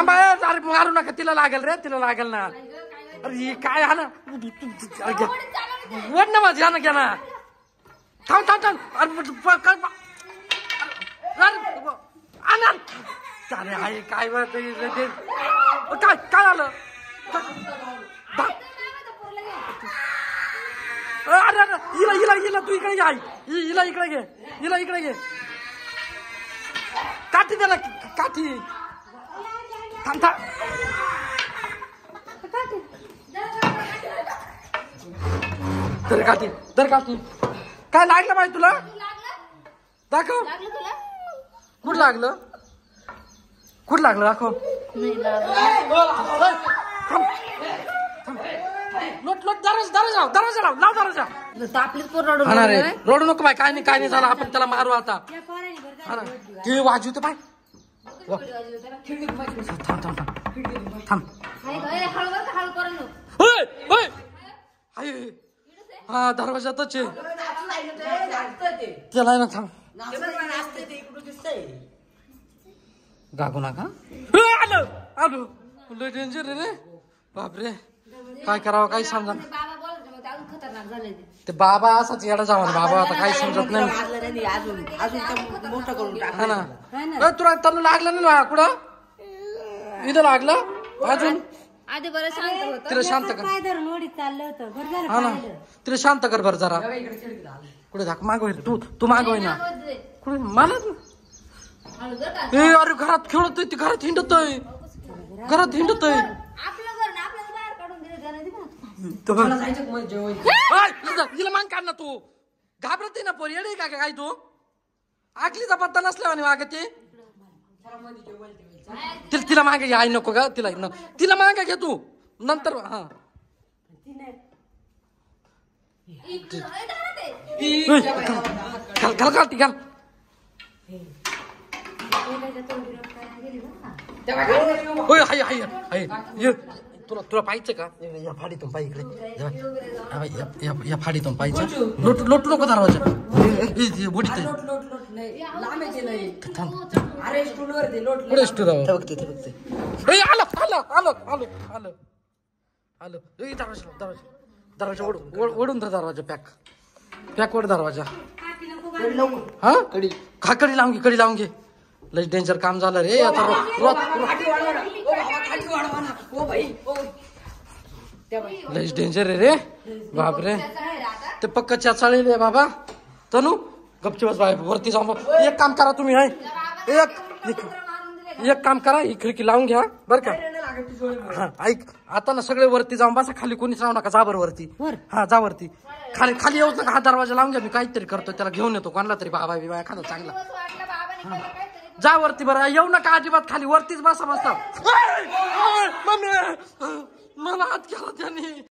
थांबा अरे मारू नका तिला लागेल रे तिला लागेल ना. अरे ही काय हा ना? वड ना माझी हा ना घ्या ना. थांब थांब थांब. अरे अरे आहे काय बरं ते- काय काय आलं? अरे अरे हिला हिला हिला तू इकडे घे आई. हिला इकडे घे हिला इकडे घे. काठी त्याला काठी. थांब थांब. तर काठी तर काठी काय लागलं माहिती तुला? दाखव. कुठ कुठं लागलं? कुठं लागलं? दाखव. नाही लोट लोट दरवाजा दरवाजा लाव, दरवाजा लाव लाव दरवाजा. रे रोड नको बाय काय नाही काय नाही झालं आपण त्याला मारू आता. हा ना. ते वाजवते बाय हा दरवाजातच ना नका आलं आलो बापरे काय करावं काही समजा खतरनाक झालंय ते. ते बाबा असाच येडा जावा ना बाबा आता काही समजत नाही. लागलं नाही अजून अजून तर मोठं करून टाक हा ना. ए, तुला तनु लागलं नाही ना? कुठं? इथं लागलं? अजून? आधी बरं शांत होतं. तिला शांत कर. काय धरून ओढीत चाललं होतं. बरं झालं हा ना. तिला शांत कर बरं जरा. कुठे धाक माग तू तू माग होई ना. कुठे? मला. ए अरे घरात खेळतोय ती. घरात हिंडतोय. घरात हिंडतोय. दे ना. हिला मांग काढ ना तू घाबरते ना पोरी येडे का काय तू आखलीचा पत्ता नसल्यावानी वागते तिला तिला मागे घे आई नको का तिला न- तिला मागे घे तू नंतर हा इकडं, ए, घाल घाल घाल ती घाल होय हाय हाय हाय ये तुला तुला पाहिजे का? ये- फाडीतून इकडे. या. हा फाडीतून पाहिजे लोट लोट नको दरवाजा. बुडीत स्टूलवर. बघते ते बघते. ए आलं आलं आलं आलं आलं. आलं. ए दरवाजा दरवाजा. दरवाजा ओढ ओढ- ओढून धर दरवाजा पॅक. पॅक ओढ दरवाजा. हा? कडी. खा कडी लावून घे कडी लावून घे. लय डेंजर काम झालं रे आता रो- रोत लयच डेंजर आहे रे. बापरे. ते पक्क चाचाळी रे बाबा. तनू गपची बस बाय वरती जाऊन बघ. एक काम करा तुम्ही हाय. एक एक- एक काम करा ही खिडकी लावून घ्या बर का? हा ऐक आता ना सगळे वरती जाऊन बसा खाली कोणीच राहू नका जा बरं वरती. हा जा वरती. खाली खाली येऊच नका हा दरवाजा लावून घ्या मी काहीतरी करतो त्याला घेऊन येतो कोणाला तरी बाबा बिबा एखादा चांगला. जा वरती बरं. येऊ नका अजिबात खाली. वरतीच बसा बसा. मला हात केला त्यांनी.